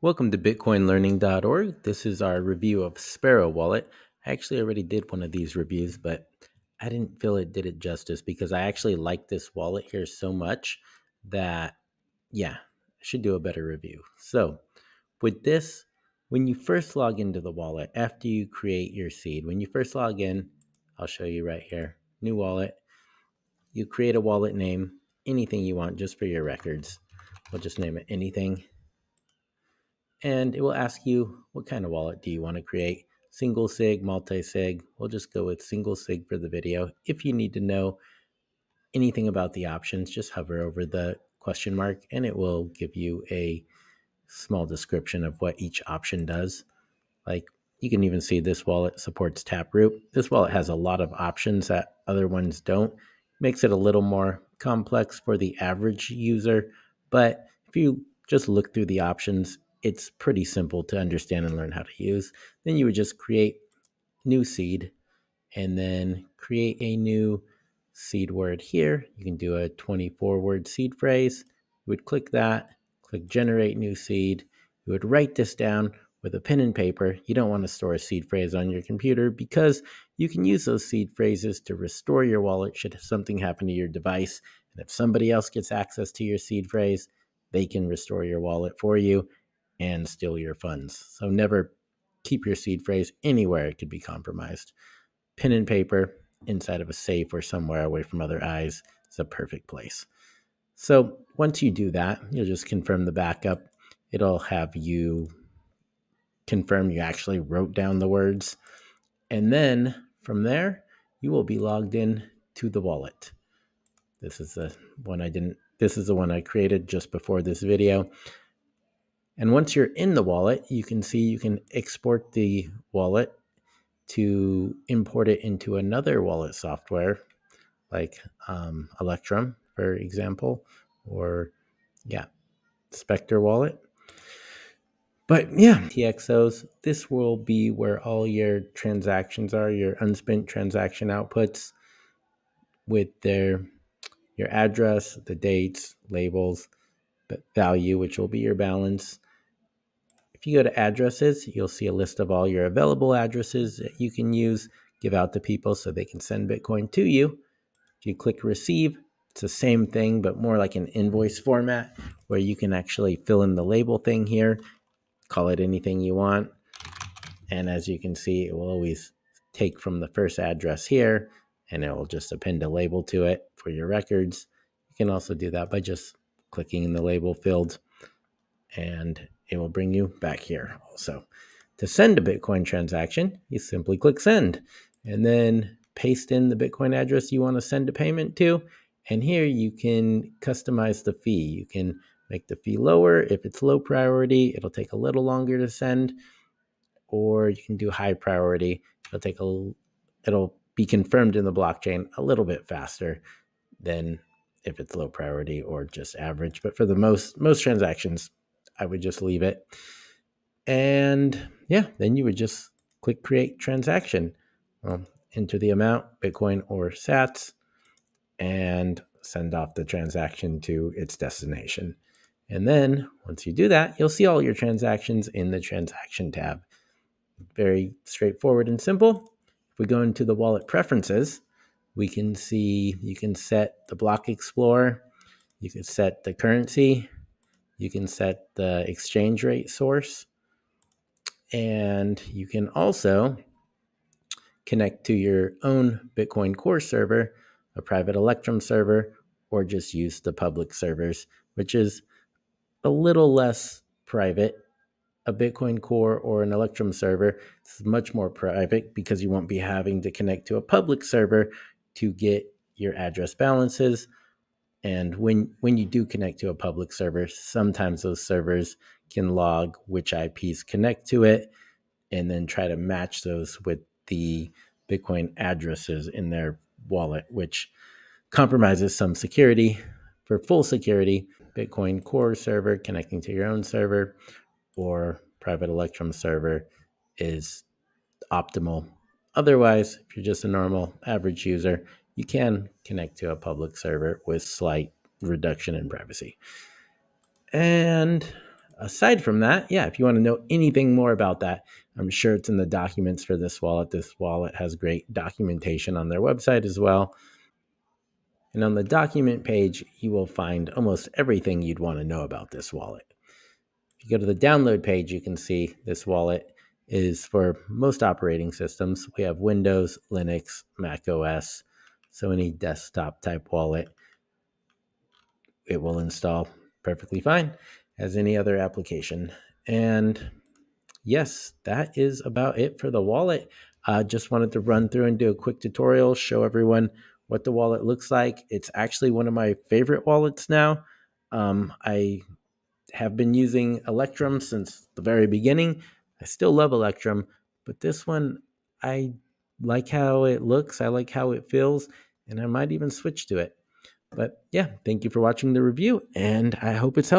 Welcome to BitcoinLearning.org. This is our review of Sparrow Wallet. I actually already did one of these reviews, but I didn't feel it did it justice because I actually like this wallet here so much that, yeah, I should do a better review. So, with this, when you first log into the wallet, after you create your seed, when you first log in, I'll show you right here, new wallet, you create a wallet name, anything you want just for your records. We'll just name it anything and it will ask you what kind of wallet do you want to create? Single sig multi-sig we'll just go with single sig for the video. If you need to know anything about the options just hover over the question mark and it will give you a small description of what each option does. Like you can even see this wallet supports taproot. This wallet has a lot of options that other ones don't. Makes it a little more complex for the average user but if you just look through the options it's pretty simple to understand and learn how to use. Then you would just create new seed and then create a new seed word here. You can do a 24 word seed phrase. You would click that, click generate new seed. You would write this down with a pen and paper. You don't want to store a seed phrase on your computer because you can use those seed phrases to restore your wallet should something happen to your device. And if somebody else gets access to your seed phrase, they can restore your wallet for you and steal your funds. So never keep your seed phrase anywhere it could be compromised. Pen and paper inside of a safe or somewhere away from other eyes is a perfect place. So once you do that, you'll just confirm the backup. It'll have you confirm you actually wrote down the words. And then from there, you will be logged in to the wallet. This is the one I didn't, this is the one I created just before this video. And once you're in the wallet, you can see you can export the wallet to import it into another wallet software like um, Electrum, for example, or yeah, Specter wallet. But yeah, TXOs, this will be where all your transactions are, your unspent transaction outputs with their your address, the dates, labels, value, which will be your balance, if you go to addresses, you'll see a list of all your available addresses that you can use, give out to people so they can send Bitcoin to you. If you click receive, it's the same thing, but more like an invoice format where you can actually fill in the label thing here, call it anything you want. And as you can see, it will always take from the first address here and it will just append a label to it for your records. You can also do that by just clicking in the label field and it will bring you back here also. To send a Bitcoin transaction, you simply click send and then paste in the Bitcoin address you want to send a payment to. And here you can customize the fee. You can make the fee lower. If it's low priority, it'll take a little longer to send. Or you can do high priority. It'll take a it'll be confirmed in the blockchain a little bit faster than if it's low priority or just average. But for the most most transactions, I would just leave it. And yeah, then you would just click create transaction, um, enter the amount, Bitcoin or sats, and send off the transaction to its destination. And then once you do that, you'll see all your transactions in the transaction tab. Very straightforward and simple. If we go into the wallet preferences, we can see you can set the block explorer, you can set the currency, you can set the exchange rate source. And you can also connect to your own Bitcoin Core server, a private Electrum server, or just use the public servers, which is a little less private. A Bitcoin Core or an Electrum server is much more private because you won't be having to connect to a public server to get your address balances and when when you do connect to a public server, sometimes those servers can log which IPs connect to it and then try to match those with the Bitcoin addresses in their wallet, which compromises some security. For full security, Bitcoin Core server connecting to your own server or private Electrum server is optimal. Otherwise, if you're just a normal average user, you can connect to a public server with slight reduction in privacy. And aside from that, yeah, if you want to know anything more about that, I'm sure it's in the documents for this wallet. This wallet has great documentation on their website as well. And on the document page, you will find almost everything you'd want to know about this wallet. If you go to the download page, you can see this wallet is for most operating systems. We have Windows, Linux, Mac OS, so any desktop type wallet, it will install perfectly fine as any other application. And yes, that is about it for the wallet. I uh, just wanted to run through and do a quick tutorial, show everyone what the wallet looks like. It's actually one of my favorite wallets now. Um, I have been using Electrum since the very beginning. I still love Electrum, but this one, I like how it looks, I like how it feels, and I might even switch to it. But yeah, thank you for watching the review, and I hope it's helpful.